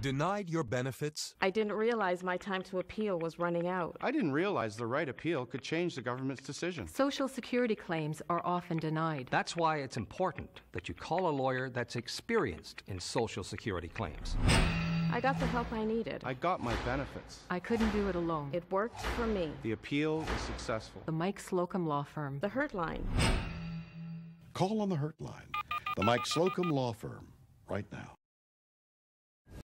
Denied your benefits? I didn't realize my time to appeal was running out. I didn't realize the right appeal could change the government's decision. Social Security claims are often denied. That's why it's important that you call a lawyer that's experienced in Social Security claims. I got the help I needed. I got my benefits. I couldn't do it alone. It worked for me. The appeal was successful. The Mike Slocumb Law Firm. The Hurt Line. Call on the Hurt Line. The Mike Slocumb Law Firm. Right now.